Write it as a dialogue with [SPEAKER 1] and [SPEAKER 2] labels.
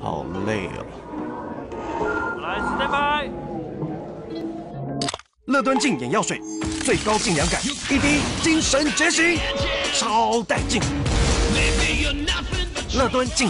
[SPEAKER 1] 好累哦。
[SPEAKER 2] 来，stand by。
[SPEAKER 1] 乐端净眼药水，最高净凉感，一滴精神觉醒，超带劲。乐端净。